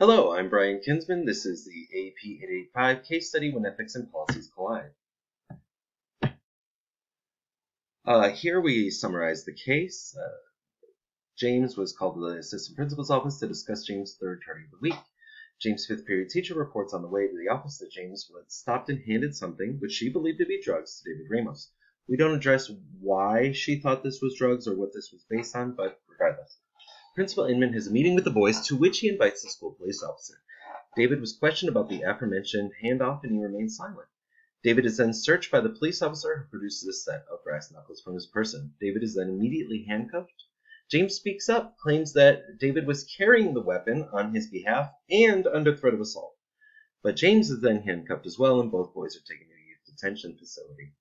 Hello, I'm Bryon Kinsman. This is the AP 885 case study when ethics and policies collide. Uh, here we summarize the case. Uh, James was called to the assistant principal's office to discuss James' third tardy of the week. James' fifth period teacher reports on the way to the office that James was stopped and handed something which she believed to be drugs to David Ramos. We don't address why she thought this was drugs or what this was based on, but regardless. Principal Inman has a meeting with the boys to which he invites the school police officer. David was questioned about the aforementioned handoff and he remains silent. David is then searched by the police officer who produces a set of brass knuckles from his person. David is then immediately handcuffed. James speaks up, claims that David was carrying the weapon on his behalf and under threat of assault. But James is then handcuffed as well, and both boys are taken to a detention facility.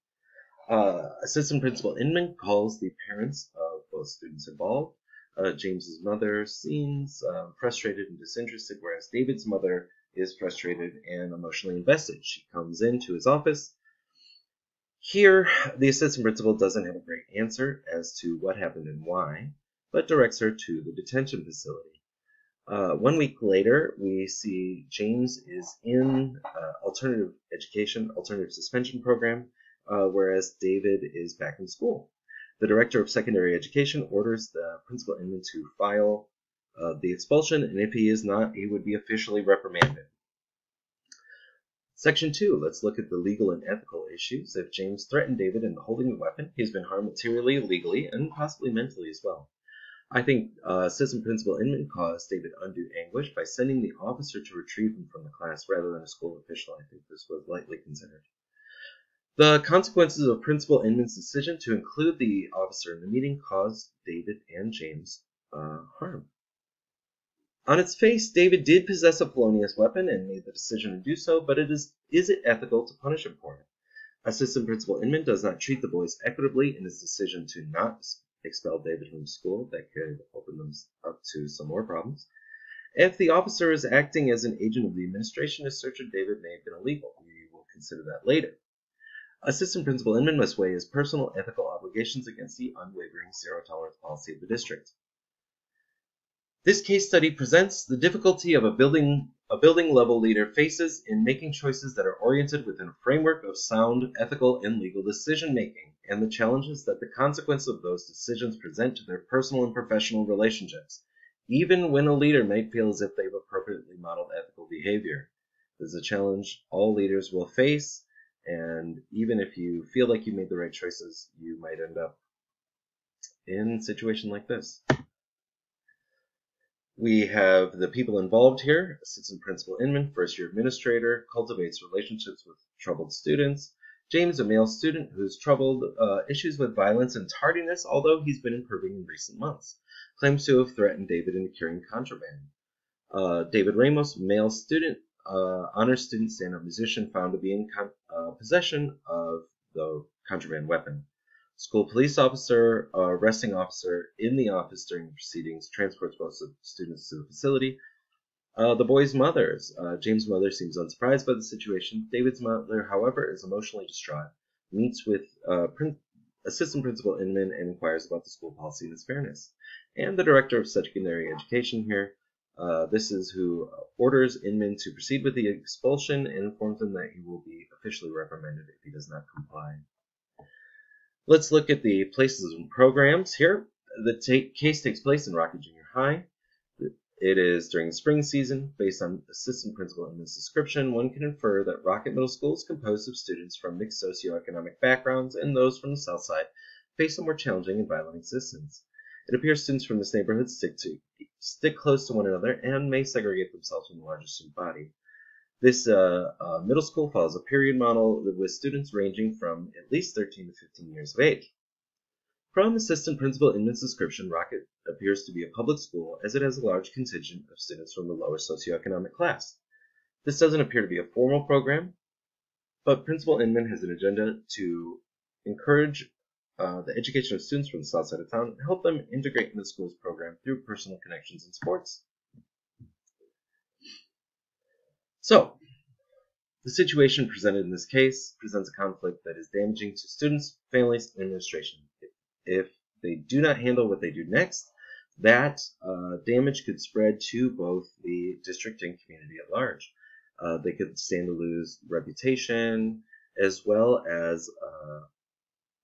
Uh, Assistant Principal Inman calls the parents of both students involved. Uh, James's mother seems uh, frustrated and disinterested, whereas David's mother is frustrated and emotionally invested. She comes into his office. Here, the assistant principal doesn't have a great answer as to what happened and why, but directs her to the detention facility. Uh, one week later, we see James is in uh, alternative education, alternative suspension program, uh, whereas David is back in school. The Director of Secondary Education orders the principal Inman to file uh, the expulsion, and if he is not, he would be officially reprimanded. Section 2. Let's look at the legal and ethical issues. If James threatened David into holding the weapon, he's been harmed materially, legally, and possibly mentally as well. I think uh, Assistant Principal Inman caused David undue anguish by sending the officer to retrieve him from the class rather than a school official. I think this was lightly considered. The consequences of Principal Inman's decision to include the officer in the meeting caused David and James uh, harm. On its face, David did possess a felonious weapon and made the decision to do so, but it is, is it ethical to punish him for it? Assistant Principal Inman does not treat the boys equitably in his decision to not expel David from school. That could open them up to some more problems. If the officer is acting as an agent of the administration, his search of David may have been illegal. We will consider that later. Assistant Principal Inman must weigh his personal ethical obligations against the unwavering zero tolerance policy of the district. This case study presents the difficulty of a building a building level leader faces in making choices that are oriented within a framework of sound ethical and legal decision making and the challenges that the consequence of those decisions present to their personal and professional relationships even when a leader may feel as if they've appropriately modeled ethical behavior. This is a challenge all leaders will face and even if you feel like you made the right choices, you might end up in a situation like this. We have the people involved here. Assistant Principal Inman, first year administrator, cultivates relationships with troubled students. James, a male student who's troubled uh, issues with violence and tardiness, although he's been improving in recent months, claims to have threatened David into carrying contraband. Uh, David Ramos, male student, uh, honor student stand-up musician found to be in uh, possession of the contraband weapon. School police officer, uh, arresting officer in the office during the proceedings, transports both students to the facility. Uh, the boys' mothers. Uh, James' mother seems unsurprised by the situation. David's mother, however, is emotionally distraught. Meets with uh, prin assistant principal Inman and inquires about the school policy and its fairness. And the director of secondary education here uh, this is who orders Inman to proceed with the expulsion and informs him that he will be officially reprimanded if he does not comply. Let's look at the places and programs here. The case takes place in Rocket Junior High. It is during the spring season. Based on assistant principal Inman's description, one can infer that Rocket Middle School is composed of students from mixed socioeconomic backgrounds and those from the South Side face a more challenging and violent existence. It appears students from this neighborhood stick to stick close to one another and may segregate themselves from the larger student body. This uh, uh, middle school follows a period model with students ranging from at least 13 to 15 years of age. From Assistant Principal Inman's description, Rocket appears to be a public school as it has a large contingent of students from the lower socioeconomic class. This doesn't appear to be a formal program, but Principal Inman has an agenda to encourage uh, the education of students from the south side of town and help them integrate in the school's program through personal connections and sports. So, the situation presented in this case presents a conflict that is damaging to students, families, and administration. If they do not handle what they do next, that uh, damage could spread to both the district and community at large. Uh, they could stand to lose reputation as well as uh,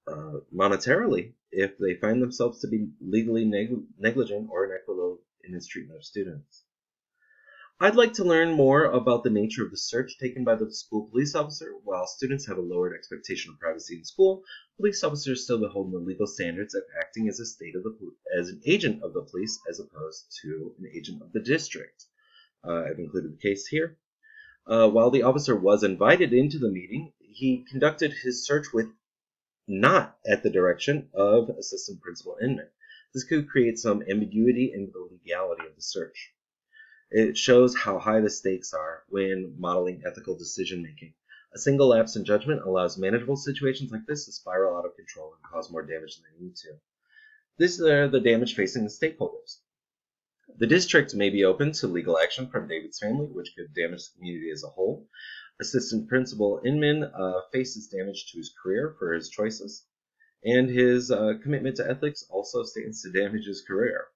uh, monetarily if they find themselves to be legally neg- negligent or inequitable in its treatment of students. I'd like to learn more about the nature of the search taken by the school police officer. While students have a lowered expectation of privacy in school, police officers still behold the legal standards of acting as a state of the as an agent of the police as opposed to an agent of the district. Uh, I've included the case here. Uh, while the officer was invited into the meeting, he conducted his search with not at the direction of assistant principal Inman. This could create some ambiguity in the legality of the search. It shows how high the stakes are when modeling ethical decision making. A single lapse in judgment allows manageable situations like this to spiral out of control and cause more damage than they need to. These are the damage facing the stakeholders. The district may be open to legal action from David's family, which could damage the community as a whole. Assistant Principal Inman uh, faces damage to his career for his choices, and his uh, commitment to ethics also stands to damage his career.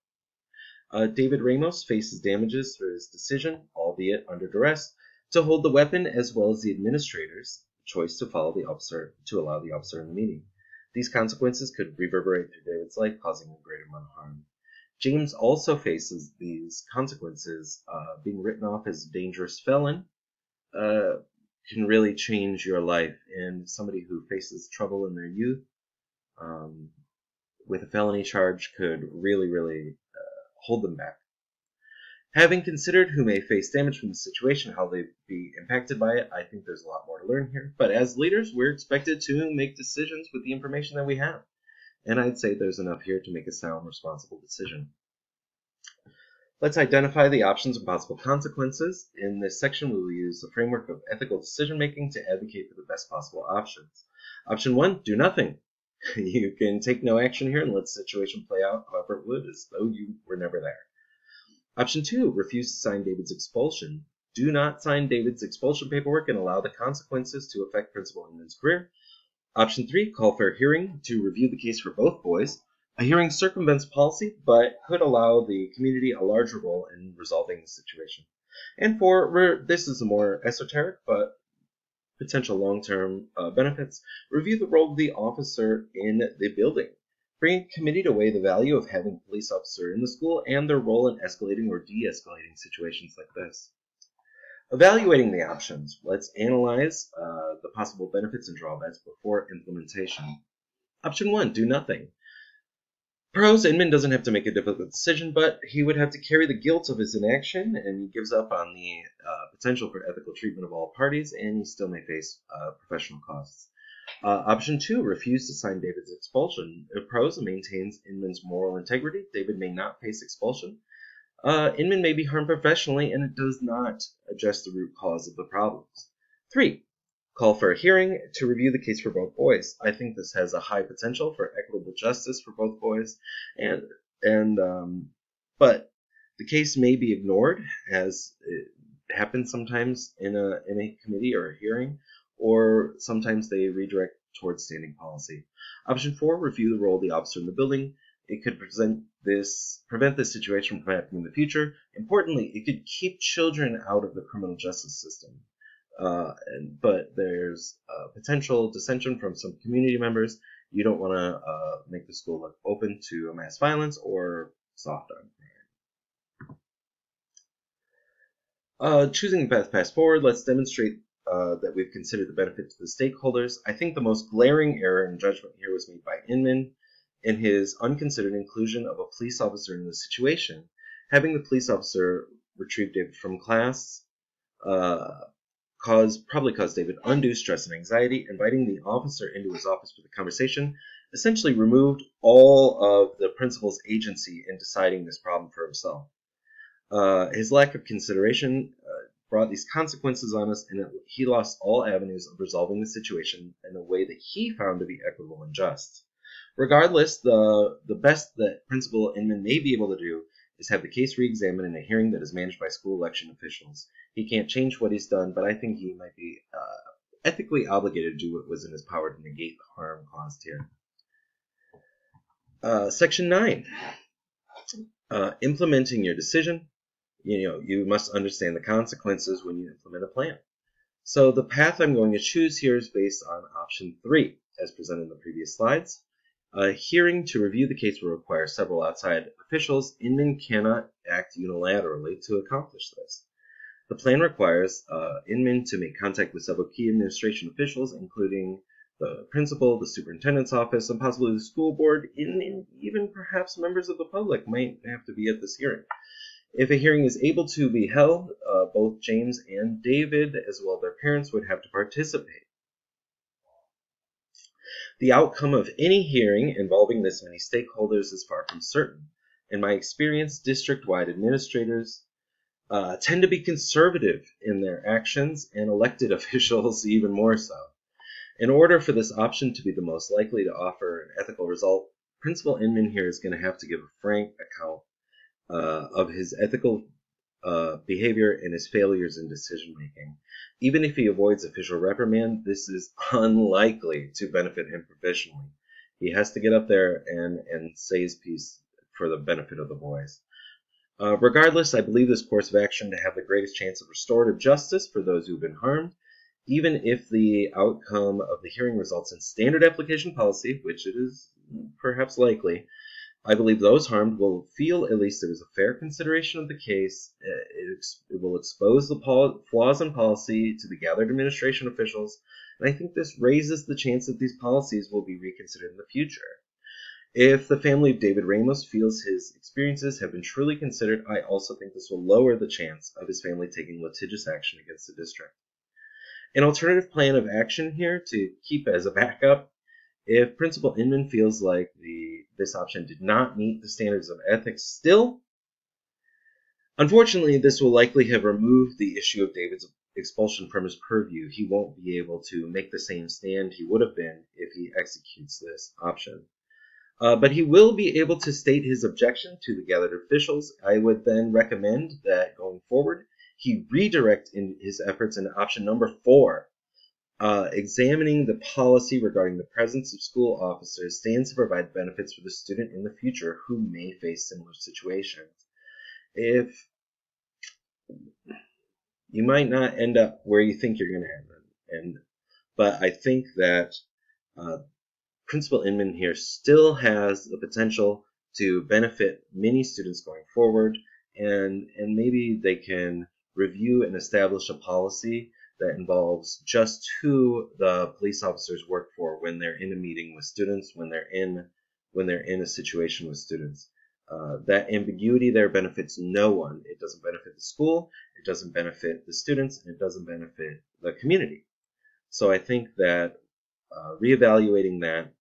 Uh, David Ramos faces damages for his decision, albeit under duress, to hold the weapon as well as the administrator's choice to follow the officer to allow the officer in the meeting. These consequences could reverberate through David's life, causing a great amount of harm. James also faces these consequences. Uh, being written off as a dangerous felon uh, can really change your life. And somebody who faces trouble in their youth um, with a felony charge could really, really hold them back. Having considered who may face damage from the situation, how they'd be impacted by it, I think there's a lot more to learn here. But as leaders, we're expected to make decisions with the information that we have. And I'd say there's enough here to make a sound, responsible decision. Let's identify the options and possible consequences. In this section, we will use the framework of ethical decision making to advocate for the best possible options. Option one, do nothing. you can take no action here and let the situation play out however it would, as though you were never there. Option two, refuse to sign David's expulsion. Do not sign David's expulsion paperwork and allow the consequences to affect Principal Inman's career. Option three, call for a hearing to review the case for both boys. A hearing circumvents policy, but could allow the community a larger role in resolving the situation. And four, this is a more esoteric, but potential long-term uh, benefits, review the role of the officer in the building. Bring committee to weigh the value of having police officer in the school and their role in escalating or de-escalating situations like this. Evaluating the options, let's analyze uh, the possible benefits and drawbacks before implementation. Option 1, do nothing. Pros, Inman doesn't have to make a difficult decision, but he would have to carry the guilt of his inaction, and he gives up on the uh, potential for ethical treatment of all parties, and he still may face uh, professional costs. Uh, option two, refuse to sign David's expulsion. If pros maintains Inman's moral integrity, David may not face expulsion. Uh, Inman may be harmed professionally, and it does not address the root cause of the problems. Three, call for a hearing to review the case for both boys. I think this has a high potential for equitable justice for both boys, and and um, but the case may be ignored as it happens sometimes in a in a committee or a hearing, or sometimes they redirect towards standing policy. Option four: review the role of the officer in the building. It could present this prevent this situation from happening in the future. Importantly, it could keep children out of the criminal justice system. Uh, and, but there's potential dissension from some community members. You don't want to uh, make the school look open to mass violence or soft on crime. Uh, choosing the best path forward, let's demonstrate uh, that we've considered the benefit to the stakeholders. I think the most glaring error in judgment here was made by Inman in his unconsidered inclusion of a police officer in the situation. Having the police officer retrieve David from class uh, caused probably caused David undue stress and anxiety. Inviting the officer into his office for the conversation essentially removed all of the principal's agency in deciding this problem for himself. Uh, his lack of consideration uh, brought these consequences on us, and he lost all avenues of resolving the situation in a way that he found to be equitable and just. Regardless, the the best that Principal Inman may be able to do is have the case re-examined in a hearing that is managed by school election officials. He can't change what he's done, but I think he might be uh, ethically obligated to do what was in his power to negate the harm caused here. Uh, section 9. Uh, implementing your decision, you know, you must understand the consequences when you implement a plan. So the path I'm going to choose here is based on option three, as presented in the previous slides. A hearing to review the case will require several outside officials. Inman cannot act unilaterally to accomplish this. The plan requires uh, Inman to make contact with several key administration officials, including the principal, the superintendent's office, and possibly the school board, and even perhaps members of the public might have to be at this hearing. If a hearing is able to be held, uh, both James and David, as well as their parents, would have to participate. The outcome of any hearing involving this many stakeholders is far from certain. In my experience, district-wide administrators uh, tend to be conservative in their actions, and elected officials even more so. In order for this option to be the most likely to offer an ethical result, Principal Inman here is going to have to give a frank account uh, of his ethical uh, behavior and his failures in decision making. Even if he avoids official reprimand, this is unlikely to benefit him professionally. He has to get up there and, and say his piece for the benefit of the boys. Uh, regardless, I believe this course of action to have the greatest chance of restorative justice for those who've been harmed even if the outcome of the hearing results in standard application policy, which it is perhaps likely, I believe those harmed will feel at least there was a fair consideration of the case. Uh, it, it will expose the flaws in policy to the gathered administration officials, and I think this raises the chance that these policies will be reconsidered in the future. If the family of David Ramos feels his experiences have been truly considered, I also think this will lower the chance of his family taking litigious action against the district. An alternative plan of action here to keep as a backup if Principal Inman feels like the this option did not meet the standards of ethics still, unfortunately, this will likely have removed the issue of David's expulsion from his purview. He won't be able to make the same stand he would have been if he executes this option. Uh, but he will be able to state his objection to the gathered officials. I would then recommend that going forward, he redirect in his efforts in option number four, uh, examining the policy regarding the presence of school officers stands to provide benefits for the student in the future who may face similar situations. If you might not end up where you think you're going to end up, but I think that uh, Principal Inman here still has the potential to benefit many students going forward, and and maybe they can review and establish a policy that involves just who the police officers work for when they're in a meeting with students, when they're in when they're in a situation with students. Uh, that ambiguity there benefits no one. It doesn't benefit the school, it doesn't benefit the students, and it doesn't benefit the community. So I think that uh, reevaluating that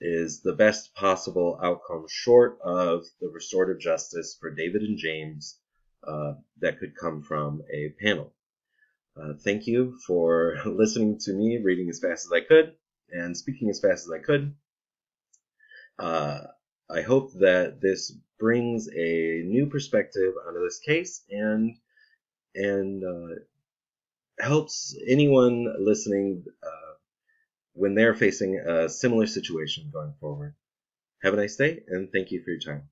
is the best possible outcome short of the restorative justice for David and James uh, that could come from a panel. Uh, thank you for listening to me reading as fast as I could and speaking as fast as I could. Uh, I hope that this brings a new perspective onto this case and and uh, helps anyone listening uh, when they're facing a similar situation going forward. Have a nice day and thank you for your time.